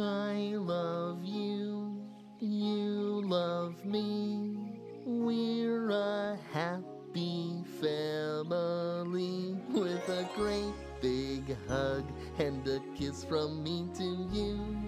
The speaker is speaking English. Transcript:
I love you, you love me. We're a happy family with a great big hug and a kiss from me to you.